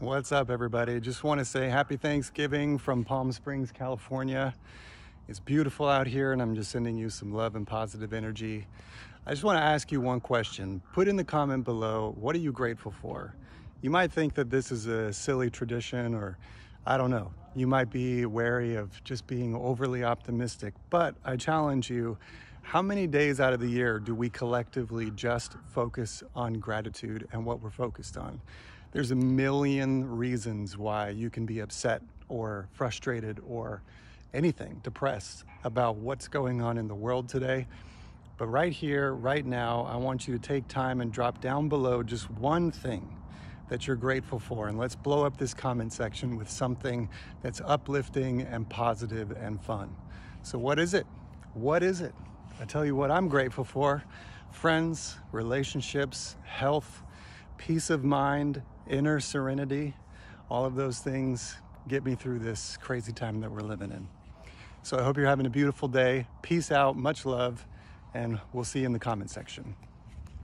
What's up, everybody? Just want to say happy Thanksgiving from Palm Springs, California. It's beautiful out here, and I'm just sending you some love and positive energy. I just want to ask you one question. Put in the comment below, what are you grateful for? You might think that this is a silly tradition, or I don't know. You might be wary of just being overly optimistic, but I challenge you how many days out of the year do we collectively just focus on gratitude and what we're focused on? There's a million reasons why you can be upset or frustrated or anything, depressed about what's going on in the world today. But right here, right now, I want you to take time and drop down below just one thing that you're grateful for. And let's blow up this comment section with something that's uplifting and positive and fun. So, what is it? What is it? I tell you what I'm grateful for friends, relationships, health, peace of mind, inner serenity, all of those things get me through this crazy time that we're living in. So I hope you're having a beautiful day. Peace out, much love, and we'll see you in the comment section.